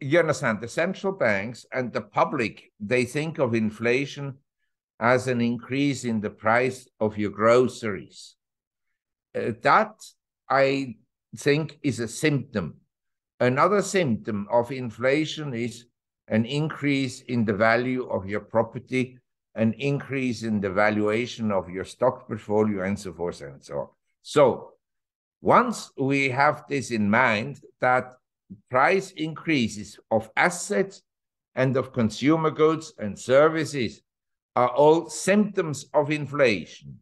you understand, the central banks and the public, they think of inflation as an increase in the price of your groceries. Uh, that, I think, is a symptom. Another symptom of inflation is an increase in the value of your property, an increase in the valuation of your stock portfolio, and so forth and so on. So once we have this in mind, that price increases of assets and of consumer goods and services are all symptoms of inflation.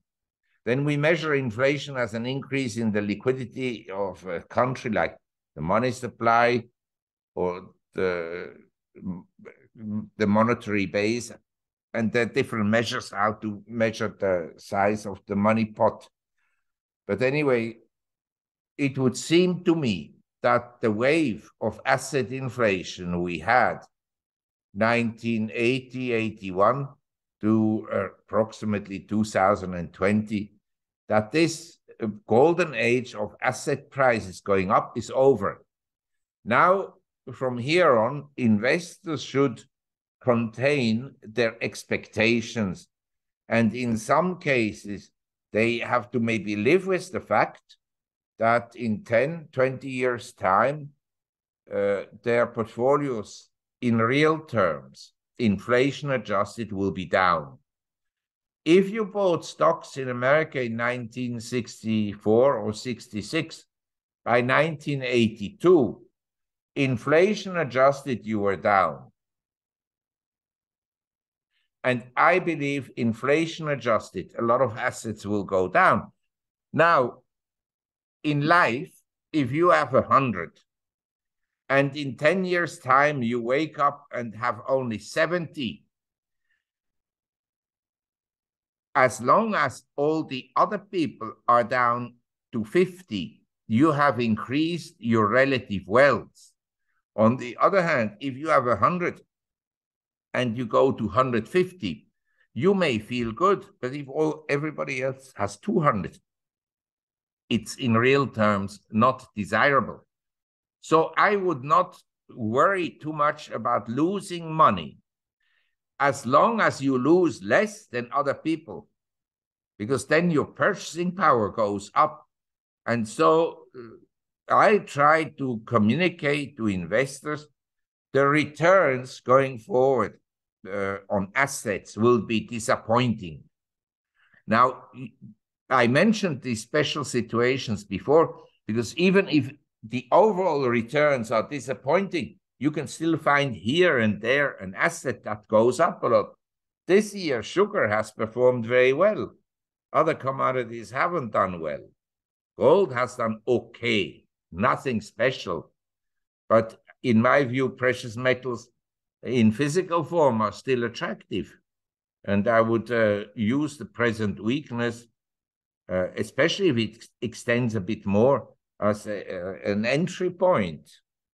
Then we measure inflation as an increase in the liquidity of a country, like the money supply or the, the monetary base, and there are different measures how to measure the size of the money pot. But anyway, it would seem to me that the wave of asset inflation we had 1980 81 to approximately 2020 that this uh, golden age of asset prices going up is over. Now from here on investors should contain their expectations and in some cases they have to maybe live with the fact that in 10, 20 years' time, uh, their portfolios in real terms, inflation adjusted, will be down. If you bought stocks in America in 1964 or 66, by 1982, inflation adjusted, you were down. And I believe inflation adjusted, a lot of assets will go down. Now, in life, if you have a hundred and in 10 years' time you wake up and have only 70, as long as all the other people are down to 50, you have increased your relative wealth. On the other hand, if you have 100 and you go to 150, you may feel good, but if all everybody else has 200, it's in real terms not desirable. So I would not worry too much about losing money as long as you lose less than other people, because then your purchasing power goes up. And so uh, I try to communicate to investors the returns going forward uh, on assets will be disappointing. Now, I mentioned these special situations before because even if the overall returns are disappointing, you can still find here and there an asset that goes up a lot. This year, sugar has performed very well. Other commodities haven't done well. Gold has done okay, nothing special. But in my view, precious metals in physical form are still attractive. And I would uh, use the present weakness especially if it extends a bit more as a, uh, an entry point